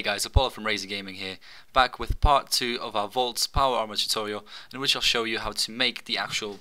Hey guys, Apollo from Razor Gaming here, back with part 2 of our Voltz Power Armor tutorial, in which I'll show you how to make the actual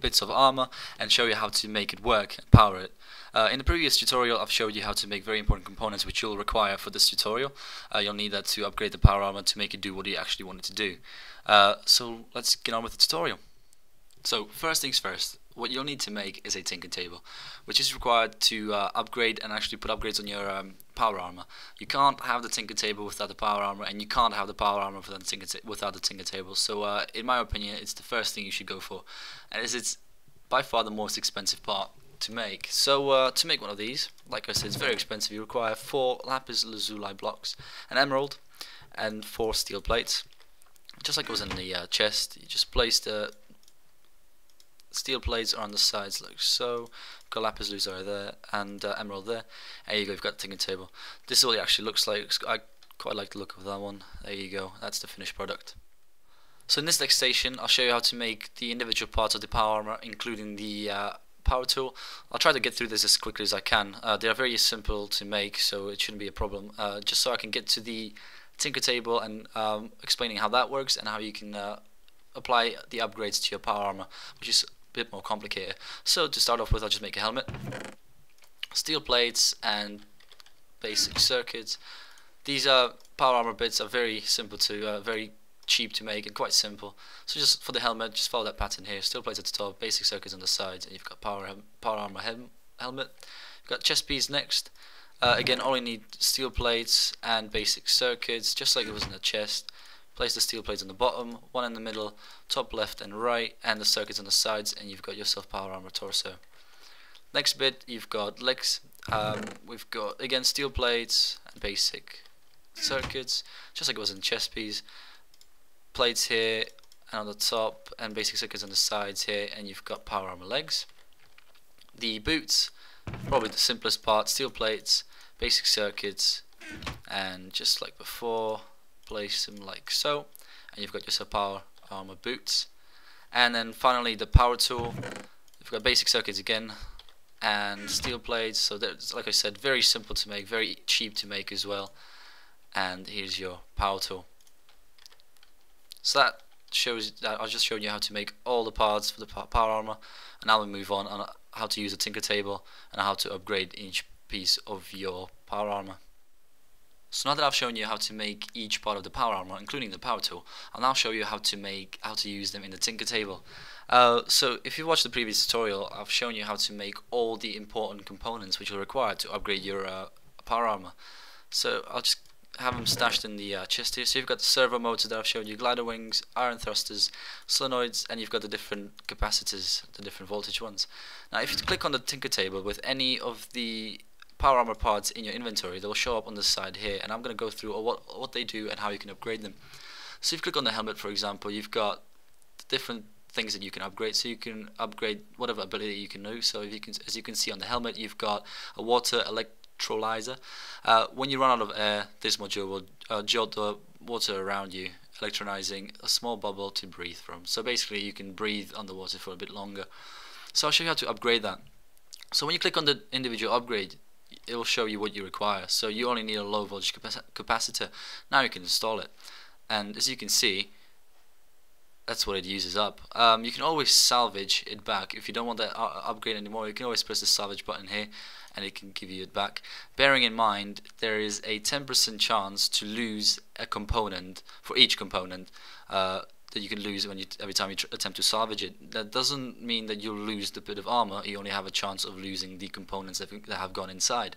bits of armor and show you how to make it work and power it. Uh, in the previous tutorial I've showed you how to make very important components which you'll require for this tutorial. Uh, you'll need that to upgrade the power armor to make it do what you actually want it to do. Uh, so let's get on with the tutorial. So first things first, what you'll need to make is a tinker table, which is required to uh, upgrade and actually put upgrades on your um, power armor. You can't have the tinker table without the power armor, and you can't have the power armor without the tinker, without the tinker table. So, uh, in my opinion, it's the first thing you should go for, and it's by far the most expensive part to make. So, uh, to make one of these, like I said, it's very expensive. You require four lapis lazuli blocks, an emerald, and four steel plates. Just like it was in the uh, chest, you just place the steel plates are on the sides like so got lapis lazuli there and uh, emerald there. There you go you've got the tinker table. This is what it actually looks like. I quite like the look of that one. There you go that's the finished product. So in this next station I'll show you how to make the individual parts of the power armor including the uh, power tool. I'll try to get through this as quickly as I can. Uh, they are very simple to make so it shouldn't be a problem. Uh, just so I can get to the tinker table and um, explaining how that works and how you can uh, apply the upgrades to your power armor which is bit more complicated. So to start off with, I'll just make a helmet, steel plates, and basic circuits. These are power armor bits are very simple to, uh, very cheap to make and quite simple. So just for the helmet, just follow that pattern here. Steel plates at the top, basic circuits on the sides, and you've got power power armor helmet. You've got chest piece next. Uh, again, only need steel plates and basic circuits, just like it was in the chest. Place the steel plates on the bottom, one in the middle, top left and right, and the circuits on the sides, and you've got yourself power armor torso. Next bit, you've got legs. Um, we've got again steel plates and basic circuits, just like it was in chest piece. Plates here and on the top, and basic circuits on the sides here, and you've got power armor legs. The boots, probably the simplest part, steel plates, basic circuits, and just like before, place them like so and you've got your power armor boots. And then finally the power tool. You've got basic circuits again and steel plates so that's like I said very simple to make very cheap to make as well. And here's your power tool. So that shows that I've just shown you how to make all the parts for the power armor. And now we move on on how to use a tinker table and how to upgrade each piece of your power armor so now that I've shown you how to make each part of the power armor, including the power tool, I'll now show you how to make how to use them in the Tinker table. Uh, so if you watched the previous tutorial, I've shown you how to make all the important components which are required to upgrade your uh, power armor. So I'll just have them stashed in the uh, chest here. So you've got the servo motors that I've shown you, glider wings, ion thrusters, solenoids, and you've got the different capacitors, the different voltage ones. Now if you click on the Tinker table with any of the power armor parts in your inventory they'll show up on the side here and I'm going to go through what, what they do and how you can upgrade them. So if you click on the helmet for example you've got different things that you can upgrade. So you can upgrade whatever ability you can do so if you can as you can see on the helmet you've got a water electrolyzer. Uh, when you run out of air this module will uh, jolt the water around you electrolyzing a small bubble to breathe from. So basically you can breathe underwater for a bit longer. So I'll show you how to upgrade that. So when you click on the individual upgrade it will show you what you require. So you only need a low voltage capacitor. Now you can install it. And as you can see, that's what it uses up. Um, you can always salvage it back. If you don't want that upgrade anymore, you can always press the salvage button here and it can give you it back. Bearing in mind, there is a 10% chance to lose a component for each component. Uh, that you can lose when you every time you attempt to salvage it. That doesn't mean that you'll lose the bit of armor. You only have a chance of losing the components that, that have gone inside.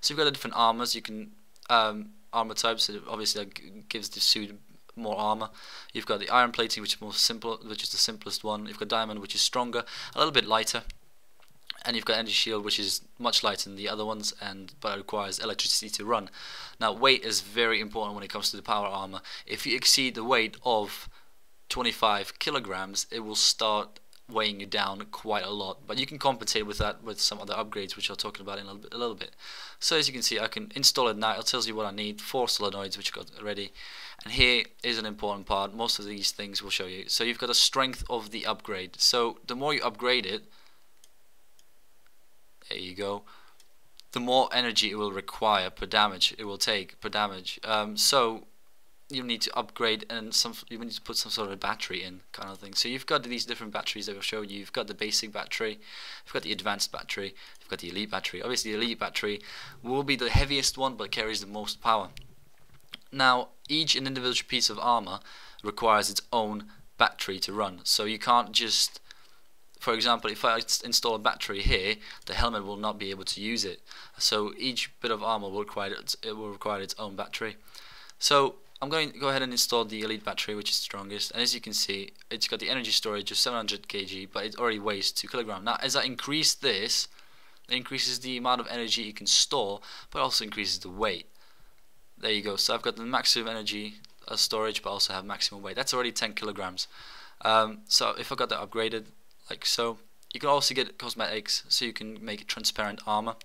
So you've got the different armors. You can um, armor types. Obviously, that gives the suit more armor. You've got the iron plating, which is more simple, which is the simplest one. You've got diamond, which is stronger, a little bit lighter. And you've got energy shield, which is much lighter than the other ones, and but it requires electricity to run. Now, weight is very important when it comes to the power armor. If you exceed the weight of 25 kilograms, it will start weighing you down quite a lot. But you can compensate with that with some other upgrades, which I'll talk about in a little bit. A little bit. So as you can see, I can install it now. It tells you what I need. Four solenoids, which I got ready. And here is an important part. Most of these things will show you. So you've got a strength of the upgrade. So the more you upgrade it, there you go. the more energy it will require per damage it will take per damage. Um, so you need to upgrade and some you need to put some sort of battery in kind of thing. So you've got these different batteries that I've shown you. You've got the basic battery, you've got the advanced battery, you've got the elite battery. Obviously the elite battery will be the heaviest one but carries the most power. Now each individual piece of armor requires its own battery to run. So you can't just for example, if I install a battery here, the helmet will not be able to use it. So each bit of armor will require it will require its own battery. So I'm going to go ahead and install the Elite battery which is strongest and as you can see it's got the energy storage of 700 kg but it already weighs 2 kg. Now as I increase this it increases the amount of energy you can store but also increases the weight. There you go so I've got the maximum energy uh, storage but also have maximum weight. That's already 10 kilograms. Um, so if I got that upgraded like so you can also get cosmetics so you can make transparent armor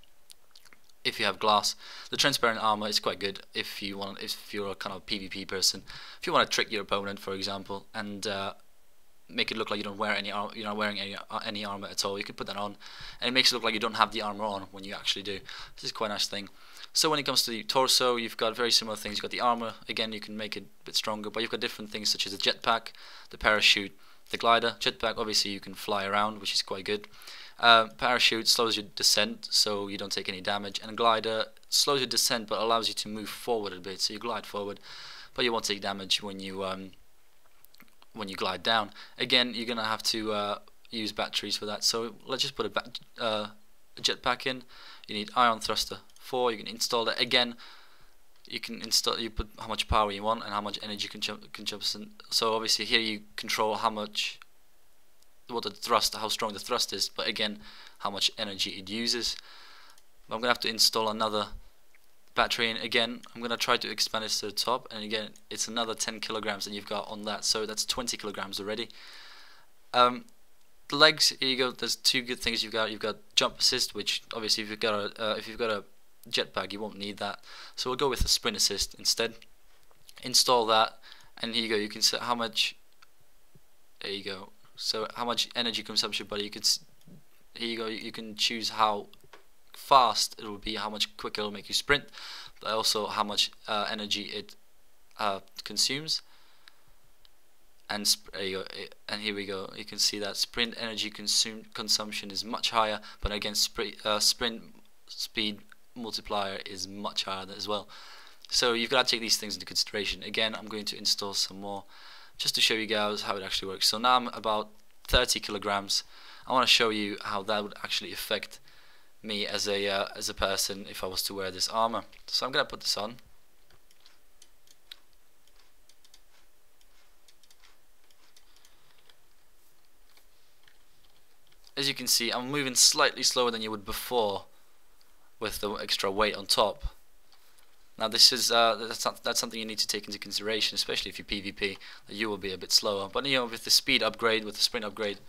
if you have glass. The transparent armor is quite good if you want if you're a kind of PvP person. If you want to trick your opponent, for example, and uh, make it look like you don't wear any you're not wearing any uh, any armor at all. You can put that on, and it makes it look like you don't have the armor on when you actually do. This is quite a nice thing. So when it comes to the torso, you've got very similar things. You've got the armor. Again, you can make it a bit stronger, but you've got different things such as the jetpack, the parachute, the glider. Jetpack, obviously, you can fly around, which is quite good. Uh, parachute slows your descent so you don't take any damage. And glider slows your descent but allows you to move forward a bit. So you glide forward but you won't take damage when you um, when you glide down. Again you're gonna have to uh, use batteries for that. So let's just put a, uh, a jetpack in. You need ion thruster 4 you can install that. Again you can install you put how much power you want and how much energy jump so obviously here you control how much what the thrust, how strong the thrust is, but again, how much energy it uses. I'm to have to install another battery and again I'm to try to expand this to the top and again it's another 10 kilograms that you've got on that so that's 20 kilograms already. Um, the legs you go there's two good things you've got. You've got jump assist which obviously if you've got a uh, if you've got a jetpack you won't need that. So we'll go with a sprint assist instead. Install that and here you go you can set how much there you go so how much energy consumption but you can here you go you can choose how fast it will be how much quicker it will make you sprint but also how much uh, energy it uh, consumes. And go, and here we go. You can see that sprint energy consume consumption is much higher but again uh, sprint speed multiplier is much higher as well. So you've got to take these things into consideration. Again I'm going to install some more just to show you guys how it actually works. So now I'm about 30 kilograms. I want to show you how that would actually affect me as a uh, as a person if I was to wear this armor. So I'm gonna put this on. As you can see, I'm moving slightly slower than you would before with the extra weight on top. Now this is uh, that's that's something you need to take into consideration, especially if you PvP. You will be a bit slower, but you know with the speed upgrade, with the sprint upgrade,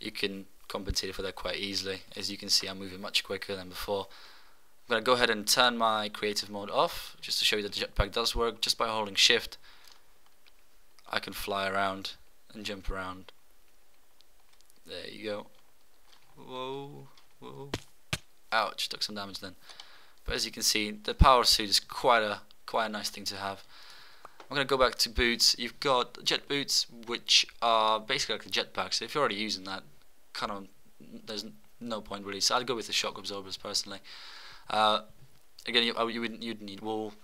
you can compensate for that quite easily. As you can see, I'm moving much quicker than before. I'm gonna go ahead and turn my creative mode off, just to show you that the jetpack does work. Just by holding Shift, I can fly around and jump around. There you go. Whoa, whoa. Ouch! Took some damage then. But as you can see, the power suit is quite a quite a nice thing to have. I'm going to go back to boots. You've got jet boots, which are basically like the jetpack. So if you're already using that, kind of, there's no point really. So I'd go with the shock absorbers personally. Uh, again, you, you would you'd need wool.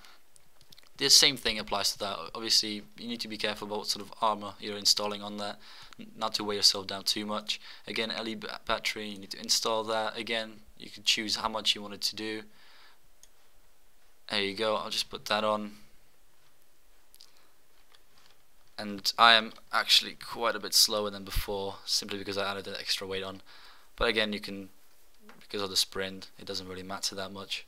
The same thing applies to that. Obviously, you need to be careful about what sort of armor you're installing on that, not to weigh yourself down too much. Again, LE battery, you need to install that. Again, you can choose how much you want it to do. There you go, I'll just put that on. And I am actually quite a bit slower than before, simply because I added that extra weight on. But again, you can, because of the sprint, it doesn't really matter that much.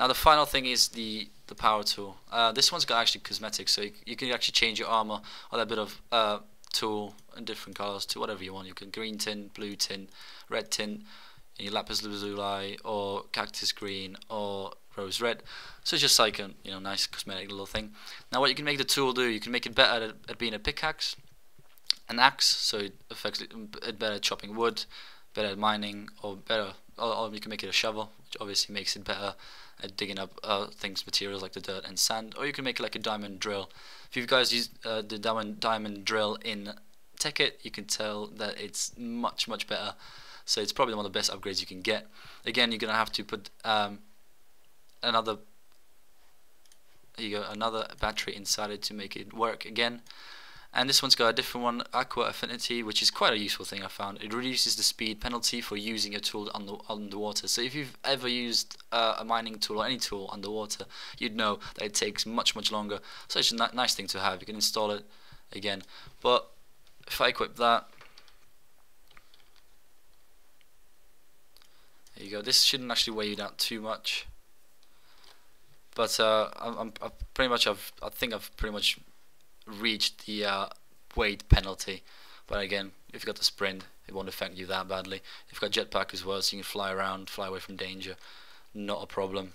Now the final thing is the the power tool. Uh, this one's got actually cosmetics, so you, you, can actually change your armor or that bit of uh, tool in different colors to whatever you want. You can green tint, blue tint, red tint, your lapis lazuli, or cactus green, or rose red. So it's just like a you know nice cosmetic little thing. Now what you can make the tool do, you can make it better at, at being a pickaxe, an axe, so it affects it, better at chopping wood, better at mining, or better or, or you can make it a shovel, which obviously makes it better at digging up uh, things, materials like the dirt and sand, or you can make it like a diamond drill. If you guys use uh, the diamond diamond drill in Tekkit, you can tell that it's much much better. So it's probably one of the best upgrades you can get. Again, you're gonna have to put um, another you go another battery inside it to make it work again. And this one's got a different one aqua affinity which is quite a useful thing I found. It reduces the speed penalty for using a tool under underwater so if you've ever used uh, a mining tool or any tool underwater you'd know that it takes much much longer. So it's a nice thing to have. You can install it again. But if I equip that there you go this shouldn't actually weigh you down too much but uh, I'm, I'm, pretty much I've I think I've pretty much reached the uh, weight penalty. But again, if you've got the sprint, it won't affect you that badly. If you've got jetpack as well, so you can fly around, fly away from danger, not a problem.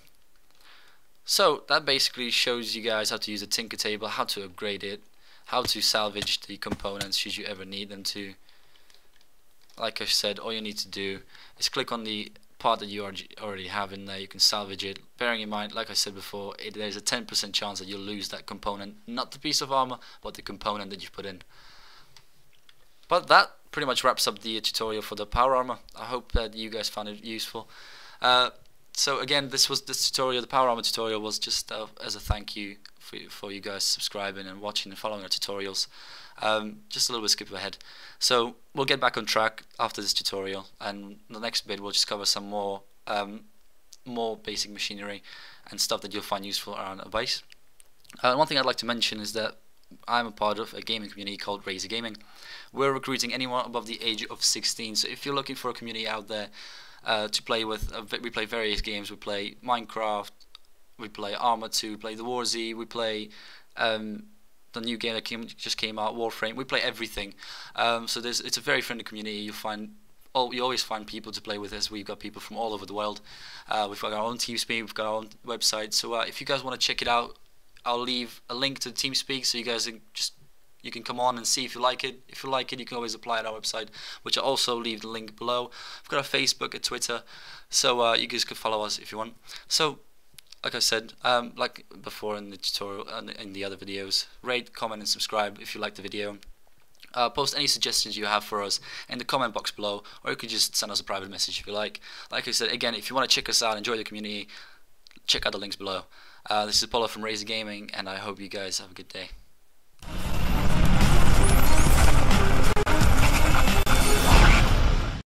So that basically shows you guys how to use a Tinker table, how to upgrade it, how to salvage the components should you ever need them to. Like I said, all you need to do is click on the part that you already have in there, you can salvage it. Bearing in mind, like I said before, it, there's a 10% chance that you'll lose that component, not the piece of armor, but the component that you've put in. But that pretty much wraps up the tutorial for the power armor. I hope that you guys found it useful. Uh, so again, this was this tutorial, the power armor tutorial was just uh, as a thank you for, for you guys subscribing and watching and following our tutorials. Um, just a little bit skip ahead. So we'll get back on track after this tutorial, and the next bit we'll just cover some more um, more basic machinery and stuff that you'll find useful around a base. Uh, one thing I'd like to mention is that I'm a part of a gaming community called Razor Gaming. We're recruiting anyone above the age of 16, so if you're looking for a community out there uh, to play with, uh, we play various games. We play Minecraft, we play Arma 2, we play the War Z, we play um, the new game that came, just came out, Warframe. We play everything. Um, so there's it's a very friendly community. You find oh, you always find people to play with us. We've got people from all over the world. Uh, we've got our own TeamSpeak. We've got our own website. So uh, if you guys want to check it out, I'll leave a link to the TeamSpeak so you guys can just you can come on and see if you like it. If you like it, you can always apply at our website, which I'll also leave the link below. We've got a Facebook, a Twitter, so uh, you guys can follow us if you want. So like I said, um, like before in the tutorial and in the other videos, rate, comment, and subscribe if you like the video. Uh, post any suggestions you have for us in the comment box below, or you could just send us a private message if you like. Like I said, again, if you want to check us out, and enjoy the community, check out the links below. Uh, this is Apollo from Razor Gaming, and I hope you guys have a good day.